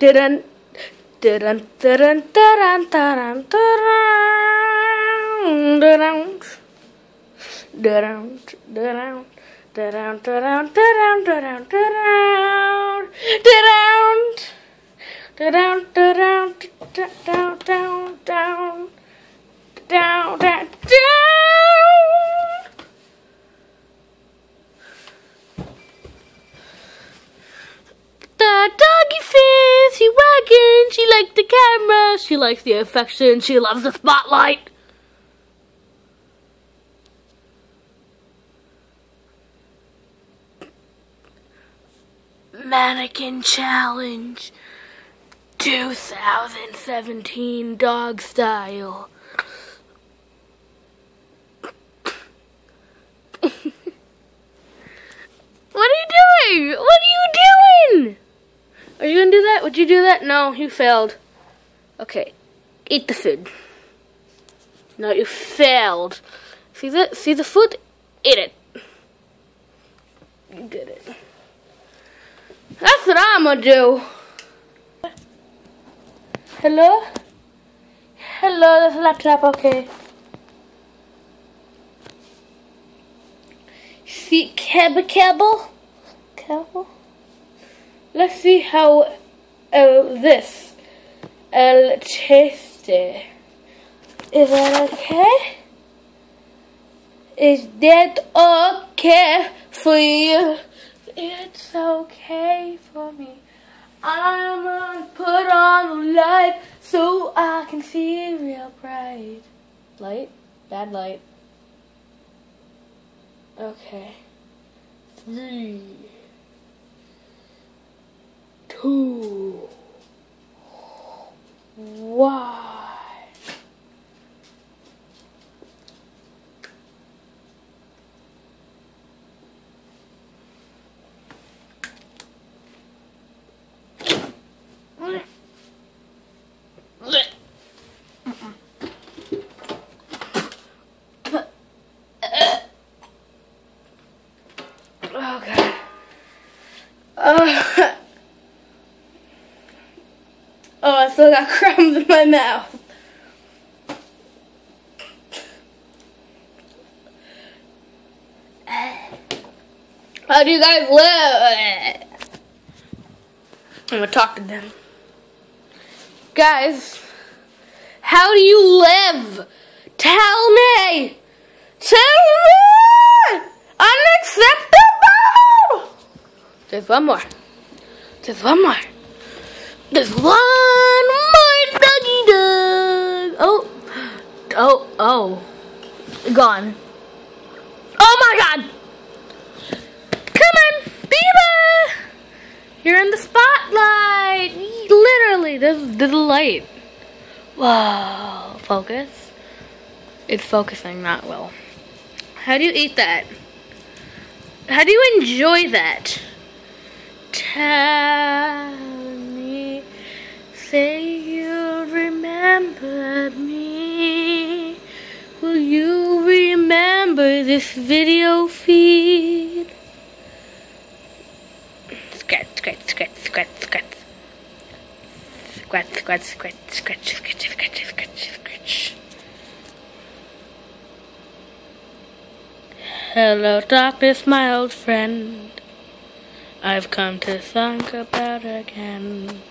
Dun dun dun dun dun dun dun down, down, down, down, down, down, down, down, down, down, down, down, down, likes the camera. She likes the affection. She loves the spotlight. Mannequin Challenge 2017 Dog Style. what are you doing? What are you doing? Are you gonna do that? Would you do that? No, you failed. Okay, eat the food. No, you failed. See the see the food? Eat it. You did it. That's what I'm gonna do. Hello? Hello, there's a laptop, okay. See, cab cable? Cable? Let's see how uh, this el taste. Is that okay? Is that okay for you? It's okay for me. I'm gonna put on the light so I can see real bright. Light? Bad light. Okay. Three. Two why? Okay. Uh, Oh. I still got crumbs in my mouth. How do you guys live? I'm gonna talk to them. Guys, how do you live? Tell me! Tell me! Unacceptable! There's one more. There's one more. There's one more doggy dog. Oh, oh, oh. Gone. Oh my god! Come on, Biba! You're in the spotlight! Literally, there's, there's a light. Wow. Focus. It's focusing not well. How do you eat that? How do you enjoy that? Tell this video feed? Scratch, scratch, scratch, scratch, scratch. Scratch, scratch, scratch, scratch, scratch, scratch, scratch, scratch. Hello, darkness, my old friend. I've come to think about again.